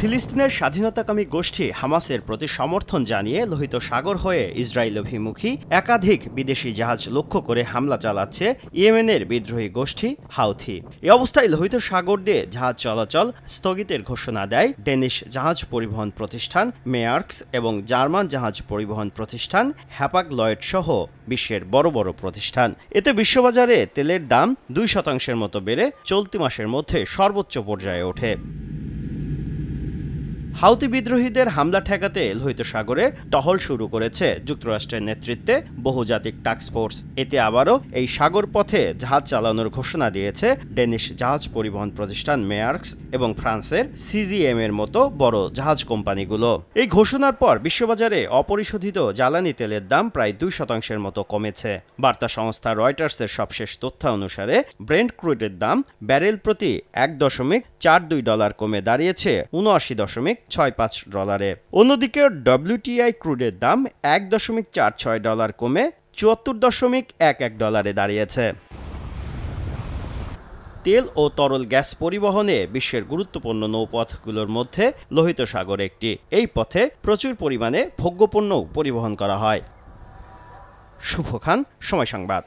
ফিলিস্তিনের স্বাধীনতাকামী গোষ্ঠী হামাসের প্রতি সমর্থন জানিয়ে লোহিত সাগর হয়ে ইসরায়েল অভিমুখী একাধিক বিদেশি জাহাজ লক্ষ্য করে হামলা চালাচ্ছে ইয়েমেনের বিদ্রোহী গোষ্ঠী হাউথি। এ অবস্থায় লোহিত সাগর দিয়ে জাহাজ চলাচল স্থগিতের ঘোষণা দেয় ডেনিশ জাহাজ পরিবহন প্রতিষ্ঠান মেয়ার্কস এবং জার্মান জাহাজ পরিবহন প্রতিষ্ঠান হ্যাপাক লয়েড সহ বিশ্বের বড় বড় প্রতিষ্ঠান। এতে বিশ্ববাজারে তেলের দাম দুই শতাংশের মতো বেড়ে চলতি মাসের মধ্যে সর্বোচ্চ পর্যায়ে ওঠে। হাউতি বিদ্রোহীদের হামলা ঠেকাতে লোহিত সাগরে টহল শুরু করেছে যুক্তরাষ্ট্রের নেতৃত্বে বহুজাতিক টাস্কফোর্স এতে আবারও এই সাগর পথে জাহাজ চালানোর ঘোষণা দিয়েছে ডেনিশ জাহাজ পরিবহন প্রতিষ্ঠান মেয়ার্কস এবং ফ্রান্সের সিজিএম এর মতো বড় জাহাজ কোম্পানিগুলো। এই ঘোষণার পর বিশ্ববাজারে অপরিশোধিত জ্বালানি তেলের দাম প্রায় দুই শতাংশের মতো কমেছে। বার্তা সংস্থা রয়টার্সের সবশেষ তথ্য অনুসারে ব্রেন্ড ক্রুডের দাম ব্যারেল প্রতি এক দশমিক চার দুই ডলার কমে দাঁড়িয়েছে উনআশি দশমিক ছয় পাঁচ ডলারে। অন্যদিকে ডব্লিউটিআই ক্রুডের দাম এক দশমিক চার ছয় ডলার কমে চুয়াত্তর দশমিক এক এক ডলারে দাঁড়িয়েছে। তেল ও তরল গ্যাস পরিবহনে বিশ্বের গুরুত্বপূর্ণ নৌপথগুলোর মধ্যে লোহিত সাগর একটি। এই পথে প্রচুর পরিমাণে ভোগ্যপণ্য পরিবহন করা হয়। শুভ খান সময় সংবাদ।